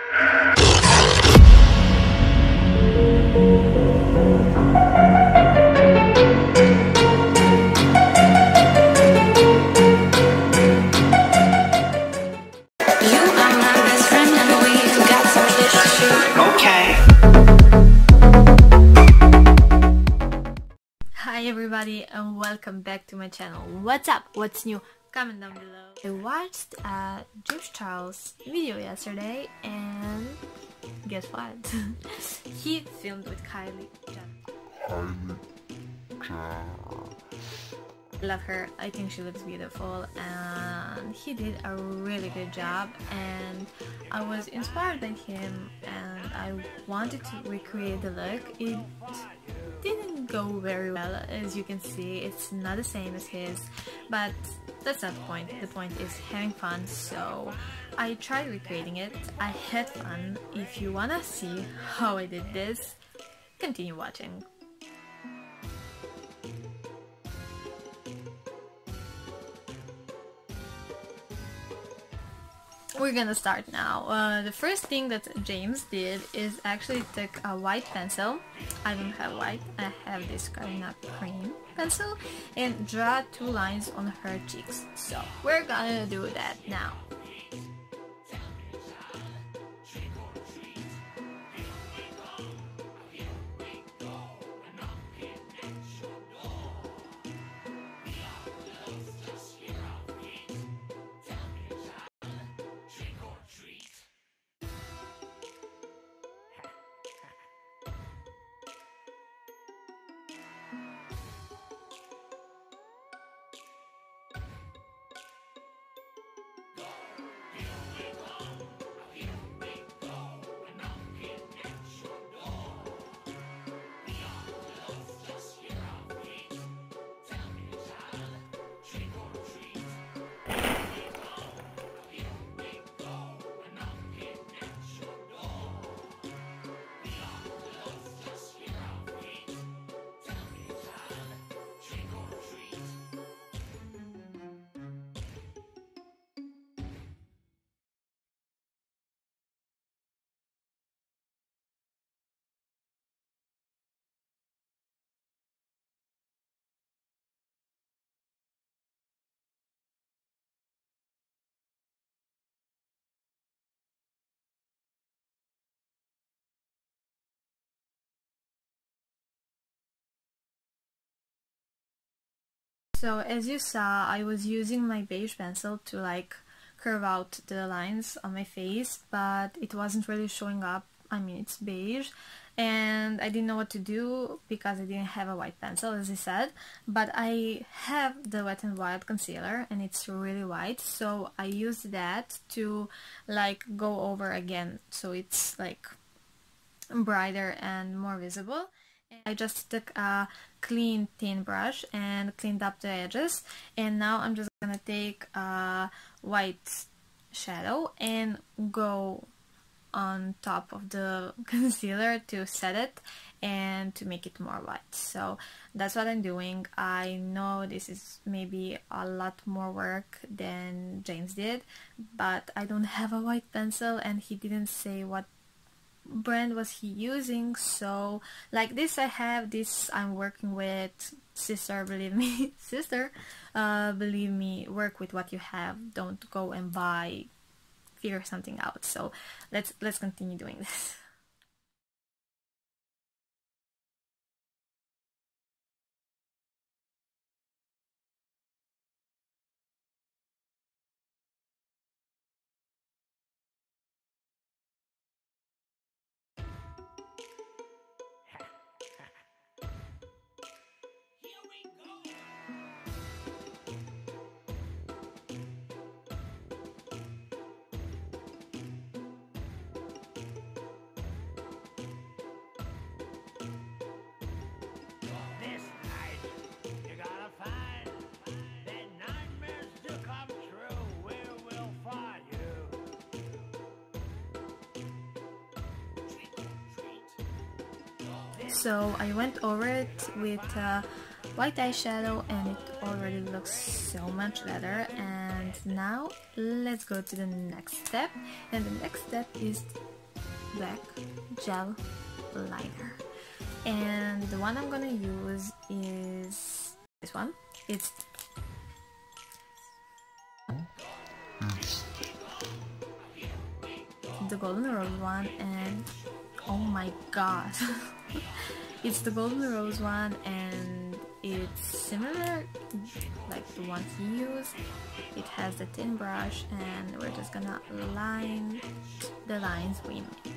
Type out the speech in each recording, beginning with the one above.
and we got some shit. Okay. Hi everybody and welcome back to my channel. What's up? What's new? Comment down below. I watched uh, James Charles video yesterday and guess what? he filmed with Kylie Jenner. Love her. I think she looks beautiful and he did a really good job and I was inspired by him and I wanted to recreate the look. It didn't go very well. As you can see it's not the same as his but that's not the point. The point is having fun so I tried recreating it. I had fun. If you wanna see how I did this continue watching We're gonna start now. Uh, the first thing that James did is actually took a white pencil. I don't have white, I have this Carina cream pencil and draw two lines on her cheeks. So we're gonna do that now. So as you saw, I was using my beige pencil to like curve out the lines on my face, but it wasn't really showing up. I mean, it's beige and I didn't know what to do because I didn't have a white pencil as I said, but I have the Wet n Wild concealer and it's really white, so I used that to like go over again so it's like brighter and more visible. I just took a clean thin brush and cleaned up the edges. And now I'm just gonna take a white shadow and go on top of the concealer to set it and to make it more white. So that's what I'm doing. I know this is maybe a lot more work than James did but I don't have a white pencil and he didn't say what brand was he using. So like this I have this I'm working with sister believe me sister uh, believe me work with what you have. Don't go and buy figure something out. So let's let's continue doing this So I went over it with uh, white eyeshadow and it already looks so much better. And now let's go to the next step. And the next step is black gel liner. And the one I'm gonna use is this one. It's the golden rose one and oh my god. It's the golden rose one and it's similar like the ones you use it has the thin brush and we're just gonna line the lines we made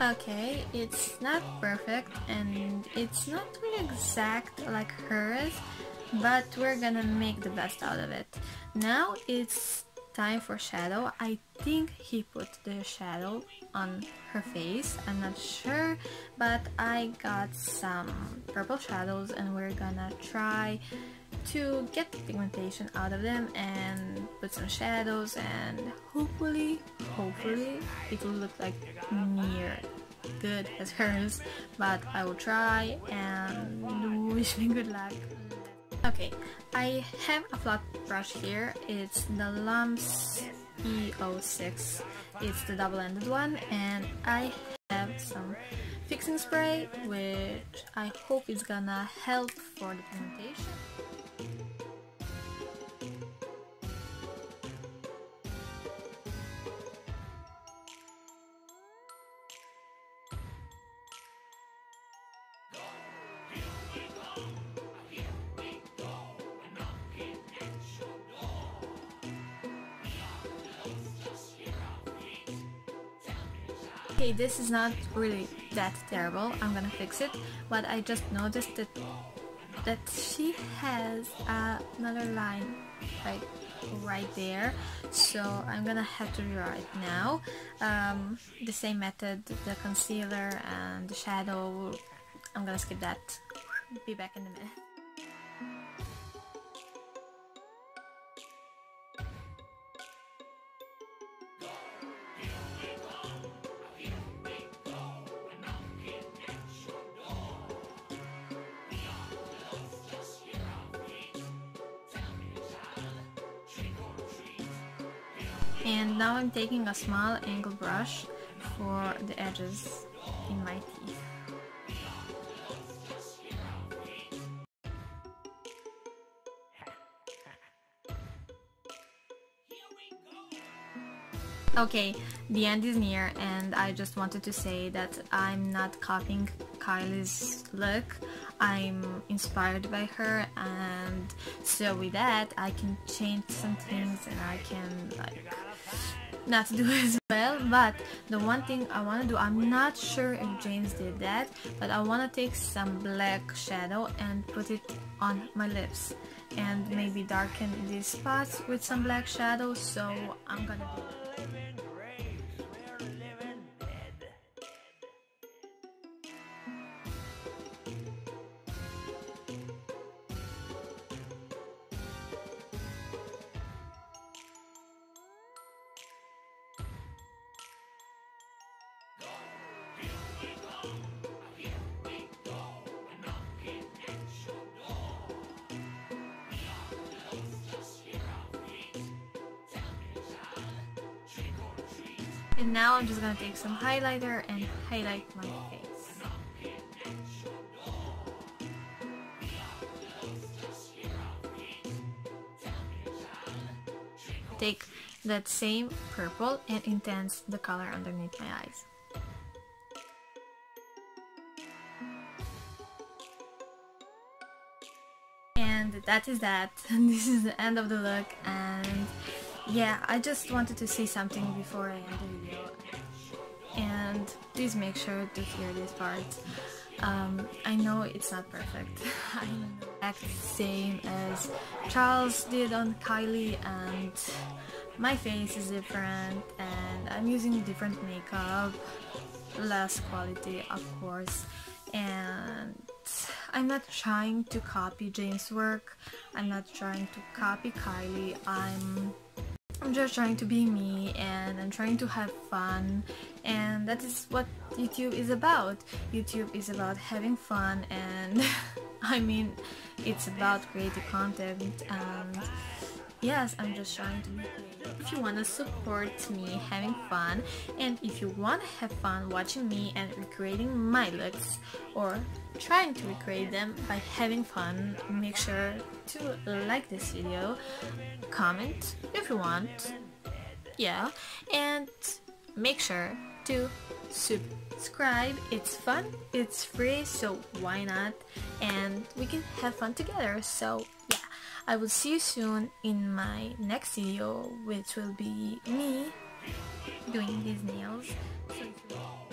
Okay, it's not perfect and it's not really exact like hers, but we're gonna make the best out of it. Now it's time for shadow. I think he put the shadow on her face. I'm not sure, but I got some purple shadows and we're gonna try to get the pigmentation out of them and put some shadows and hopefully, hopefully it will look like near good as hers but I will try and wish me good luck. Okay, I have a flat brush here, it's the Lumps E06, it's the double-ended one and I have some fixing spray which I hope is gonna help for the pigmentation. Okay, this is not really that terrible. I'm gonna fix it. But I just noticed that that she has another line right right there. So I'm gonna have to it now. Um, the same method, the concealer and the shadow. I'm gonna skip that. Be back in a minute. And now I'm taking a small angle brush for the edges in my teeth. Okay, the end is near and I just wanted to say that I'm not copying Kylie's look. I'm inspired by her and so with that I can change some things and I can like not do as well but the one thing I want to do I'm not sure if James did that but I want to take some black shadow and put it on my lips and maybe darken these spots with some black shadow so I'm gonna do. And now I'm just gonna take some highlighter and highlight my face. Take that same purple and intense the color underneath my eyes. And that is that. This is the end of the look and yeah, I just wanted to say something before I end the video. And please make sure to hear this part. Um, I know it's not perfect. I'm the exact same as Charles did on Kylie and my face is different and I'm using different makeup, less quality of course, and I'm not trying to copy James' work. I'm not trying to copy Kylie. I'm I'm just trying to be me and I'm trying to have fun and that is what YouTube is about. YouTube is about having fun and I mean it's about creating content and yes I'm just trying to be creative. If you want to support me having fun and if you want to have fun watching me and recreating my looks or trying to recreate them by having fun make sure to like this video comment if you want. Yeah and make sure to subscribe. It's fun it's free so why not? And we can have fun together so yeah I will see you soon in my next video, which will be me doing these nails. So